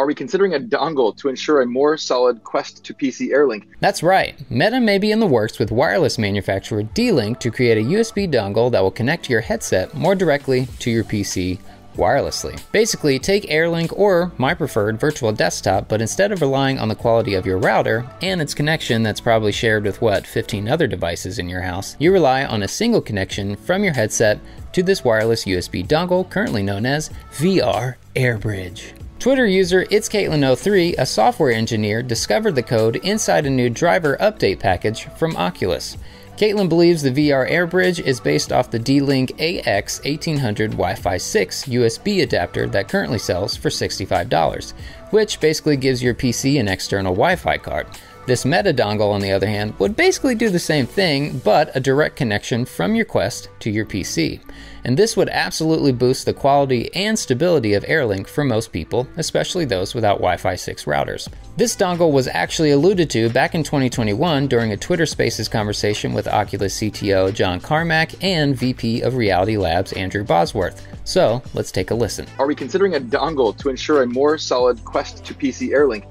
Are we considering a dongle to ensure a more solid Quest to PC Airlink? That's right. Meta may be in the works with wireless manufacturer D-Link to create a USB dongle that will connect your headset more directly to your PC wirelessly. Basically, take Airlink or my preferred virtual desktop, but instead of relying on the quality of your router and its connection that's probably shared with what 15 other devices in your house, you rely on a single connection from your headset to this wireless USB dongle currently known as VR AirBridge. Twitter user It's Caitlin03, a software engineer, discovered the code inside a new driver update package from Oculus. Caitlin believes the VR AirBridge is based off the D-Link AX1800 Wi-Fi 6 USB adapter that currently sells for $65, which basically gives your PC an external Wi-Fi card. This Meta dongle, on the other hand, would basically do the same thing, but a direct connection from your Quest to your PC. And this would absolutely boost the quality and stability of Airlink for most people, especially those without Wi Fi 6 routers. This dongle was actually alluded to back in 2021 during a Twitter Spaces conversation with Oculus CTO John Carmack and VP of Reality Labs Andrew Bosworth. So let's take a listen. Are we considering a dongle to ensure a more solid Quest to PC Airlink?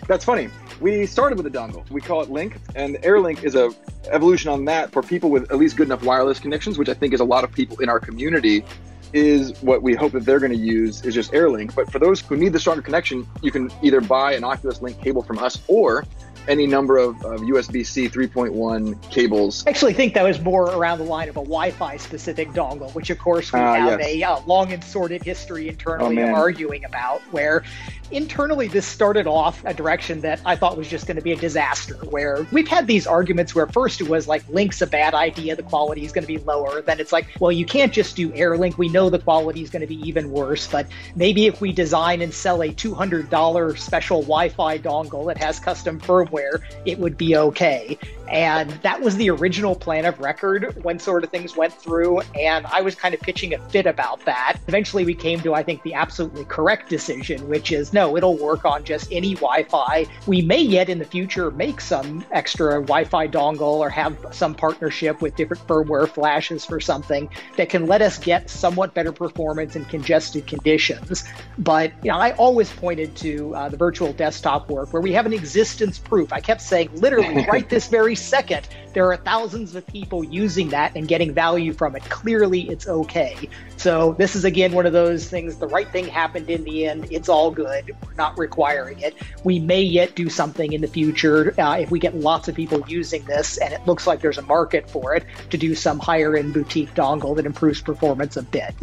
That's funny we started with a dongle. We call it Link, and AirLink is a evolution on that for people with at least good enough wireless connections, which I think is a lot of people in our community. Is what we hope that they're going to use is just AirLink. But for those who need the stronger connection, you can either buy an Oculus Link cable from us, or any number of, of USB-C 3.1 cables. I actually think that was more around the line of a Wi-Fi specific dongle, which of course we uh, have yes. a uh, long and sordid history internally oh, of arguing about, where internally this started off a direction that I thought was just going to be a disaster. Where we've had these arguments where first it was like Link's a bad idea, the quality is going to be lower. Then it's like, well, you can't just do AirLink. We know the quality is going to be even worse, but maybe if we design and sell a $200 special Wi-Fi dongle that has custom firmware where it would be okay. And that was the original plan of record when sort of things went through. And I was kind of pitching a fit about that. Eventually, we came to, I think, the absolutely correct decision, which is no, it'll work on just any Wi Fi. We may yet in the future make some extra Wi Fi dongle or have some partnership with different firmware flashes for something that can let us get somewhat better performance in congested conditions. But you know, I always pointed to uh, the virtual desktop work where we have an existence proof. I kept saying, literally, right this very second, there are thousands of people using that and getting value from it. Clearly, it's okay. So, this is again one of those things the right thing happened in the end. It's all good. We're not requiring it. We may yet do something in the future uh, if we get lots of people using this and it looks like there's a market for it to do some higher end boutique dongle that improves performance a bit.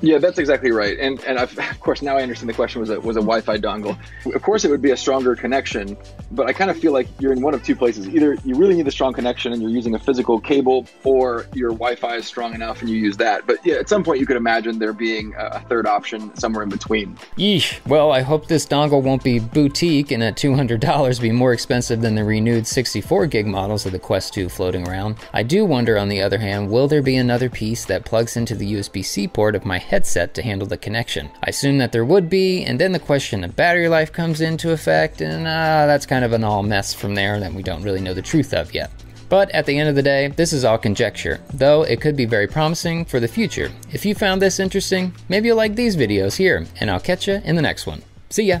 Yeah, that's exactly right. And and I've, of course now I understand the question was a was a Wi-Fi dongle. Of course, it would be a stronger connection, but I kind of feel like you're in one of two places. Either you really need a strong connection and you're using a physical cable, or your Wi-Fi is strong enough and you use that. But yeah, at some point you could imagine there being a third option somewhere in between. Yeesh. Well, I hope this dongle won't be boutique and at $200 be more expensive than the renewed 64 gig models of the Quest 2 floating around. I do wonder, on the other hand, will there be another piece that plugs into the USB-C port of my headset to handle the connection. I assume that there would be, and then the question of battery life comes into effect, and uh, that's kind of an all mess from there that we don't really know the truth of yet. But at the end of the day, this is all conjecture, though it could be very promising for the future. If you found this interesting, maybe you'll like these videos here, and I'll catch you in the next one. See ya!